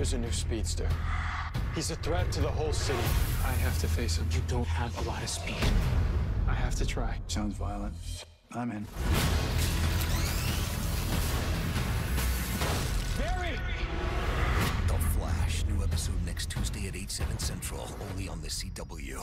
There's a new speedster. He's a threat to the whole city. I have to face him. You don't have a lot of speed. I have to try. Sounds violent. I'm in. Barry! The Flash, new episode next Tuesday at 8, 7 central, only on the CW.